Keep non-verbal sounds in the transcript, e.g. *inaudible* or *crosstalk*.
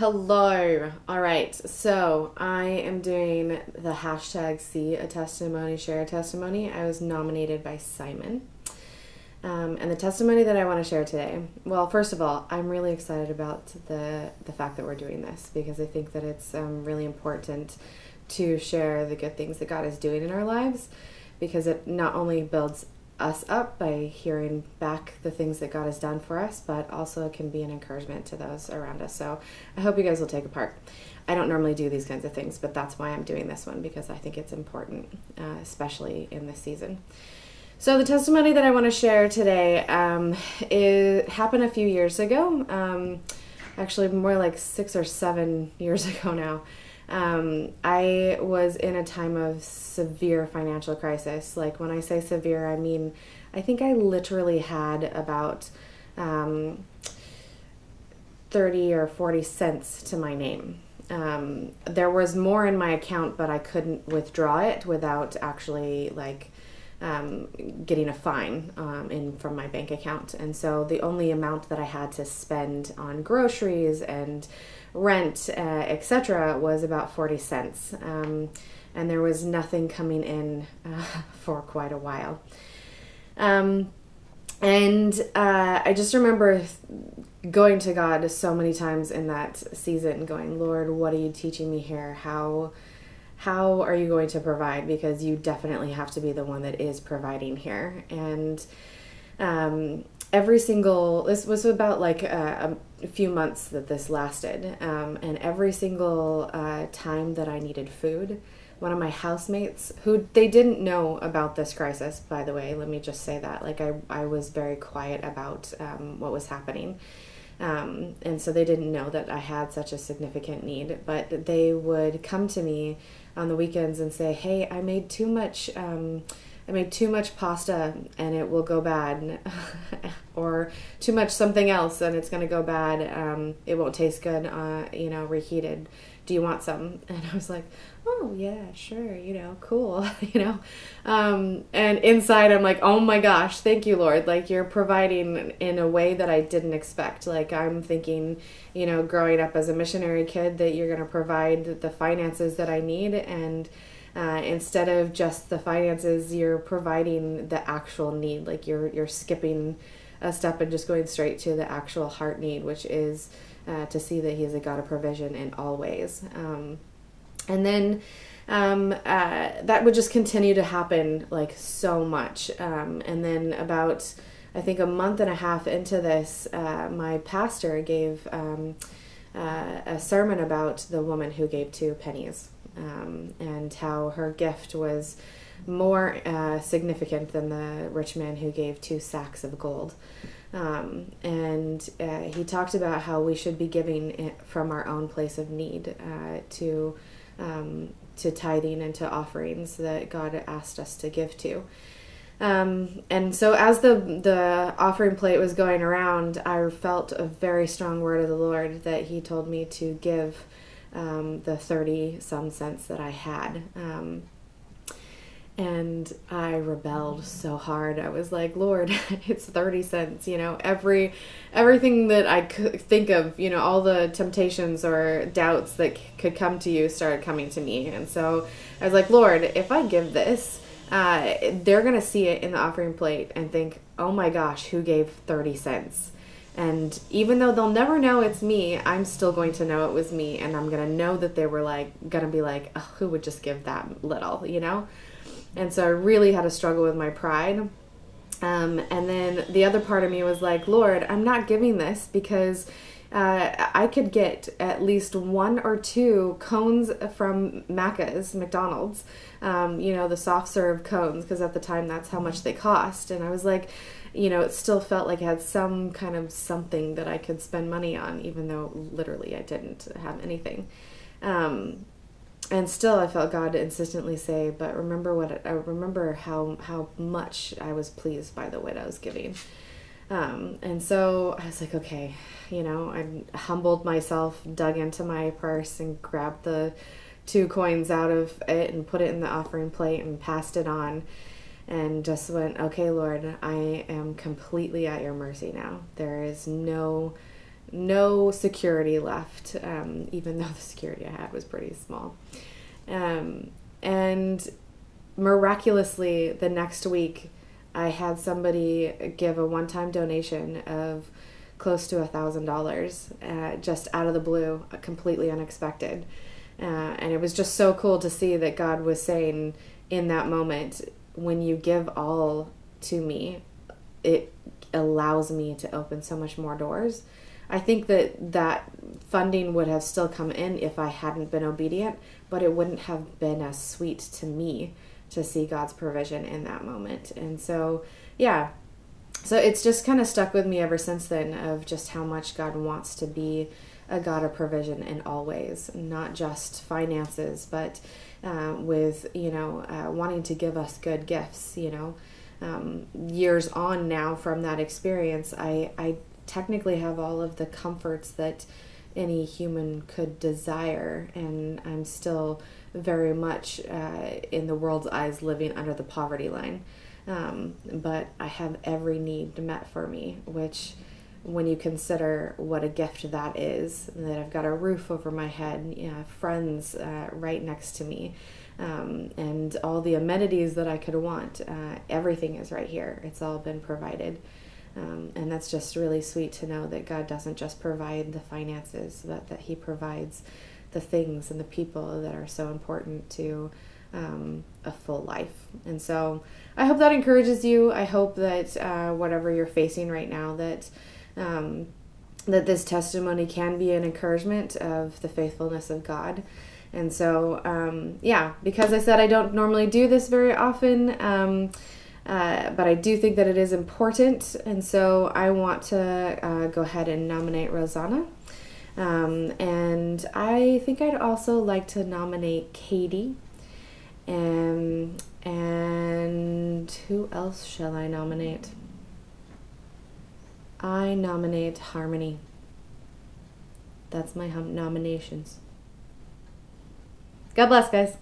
Hello. All right. So I am doing the hashtag see a testimony, share a testimony. I was nominated by Simon. Um, and the testimony that I want to share today. Well, first of all, I'm really excited about the the fact that we're doing this because I think that it's um, really important to share the good things that God is doing in our lives because it not only builds us up by hearing back the things that God has done for us, but also can be an encouragement to those around us. So I hope you guys will take a part. I don't normally do these kinds of things, but that's why I'm doing this one because I think it's important, uh, especially in this season. So the testimony that I want to share today um, it happened a few years ago, um, actually more like six or seven years *laughs* ago now. Um, I was in a time of severe financial crisis. Like when I say severe, I mean I think I literally had about um, 30 or 40 cents to my name. Um, there was more in my account, but I couldn't withdraw it without actually like um, getting a fine um, in from my bank account. And so the only amount that I had to spend on groceries and rent, uh, etc., was about 40 cents. Um, and there was nothing coming in uh, *laughs* for quite a while. Um, and uh, I just remember going to God so many times in that season, going, Lord, what are you teaching me here? How how are you going to provide? Because you definitely have to be the one that is providing here. And um, every single this was about like a, a, few months that this lasted um, and every single uh, time that i needed food one of my housemates who they didn't know about this crisis by the way let me just say that like i, I was very quiet about um, what was happening um, and so they didn't know that i had such a significant need but they would come to me on the weekends and say hey i made too much um, I made too much pasta and it will go bad, *laughs* or too much something else and it's going to go bad. Um, it won't taste good, uh, you know, reheated. Do you want some? *laughs* And I was like, oh, yeah, sure, you know, cool, *laughs* you know. Um, and inside, I'm like, oh my gosh, thank you, Lord. Like, you're providing in a way that I didn't expect. Like, I'm thinking, you know, growing up as a missionary kid, that you're going to provide the finances that I need. And uh, instead of just the finances, you're providing the actual need. Like you're you're skipping a step and just going straight to the actual heart need, which is uh, to see that He a God of provision in all ways. Um, and then um, uh, that would just continue to happen like so much. Um, and then about I think a month and a half into this, uh, my pastor gave um, uh, a sermon about the woman who gave two pennies um, and how her gift was more uh, significant than the rich man who gave two sacks of gold. Um, and uh, he talked about how we should be giving from our own place of need uh, to um, to tithing and to offerings that God asked us to give to. Um, and so, as the the offering plate was going around, I felt a very strong word of the Lord that He told me to give um, the 30 some cents that I had. And I rebelled so hard. I was like, Lord, *laughs* it's 30 cents, you know, every everything that I could think of, you know, all the temptations or doubts that could come to you started coming to me. And so I was like, Lord, if I give this, uh, they're going to see it in the offering plate and think, oh my gosh, who gave 30 cents? And even though they'll never know it's me, I'm still going to know it was me. And I'm going to know that they were like, going to be like, oh, who would just give that little, you know? And so I really had to struggle with my pride. Um, and then the other part of me was like, Lord, I'm not giving this because uh, I could get at least one or two cones from Macca's, McDonald's, um, you know, the soft serve cones, because at the time that's how much they cost. And I was like, you know, it still felt like it had some kind of something that I could spend money on, even though literally I didn't have anything. Um, and still, I felt God insistently say, "But remember what I remember how how much I was pleased by the widow's giving." Um, and so I was like, okay, you know, I humbled myself, dug into my purse, and grabbed the two coins out of it and put it in the offering plate and passed it on and just went, okay, Lord, I am completely at your mercy now. There is no no security left, um, even though *laughs* the security I had was pretty small. Um, and miraculously, the next week, I had somebody give a one time donation of close to a thousand dollars uh, just out of the blue, completely unexpected. Uh, and it was just so cool to see that God was saying in that moment, when you give all to me, it allows me to open so much more doors. I think that that funding would have still come in if I hadn't been obedient, but it wouldn't have been as sweet to me to see God's provision in that moment. And so, yeah. So it's just kind of stuck with me ever since then of just how much God wants to be a God of provision in all ways, not just finances, but uh, with, you know, uh, wanting to give us good gifts, you know. Um, years on now from that experience, I, I technically have all of the comforts that any human could desire, and I'm still very much uh, in the world's eyes living under the poverty line. Um, but I have every need met for me, which, when you consider what a gift that is, that I've got a roof over my head, you know, friends uh, right next to me, um, and all the amenities that I could want, uh, everything is right here. It's all been provided. Um, and that's just really sweet to know that God doesn't just provide the finances, but that He provides the things and the people that are so important to um, a full life. And so I hope that encourages you. I hope that uh, whatever you're facing right now, that um, that this testimony can be an encouragement of the faithfulness of God. And so, um, yeah, because I said I don't normally do this very often. Uh, but I do think that it is important, and so I want to uh, go ahead and nominate Rosanna. Um, and I think I'd also like to nominate Katie. Um, and who else shall I nominate? I nominate Harmony. That's my nominations. God bless, guys.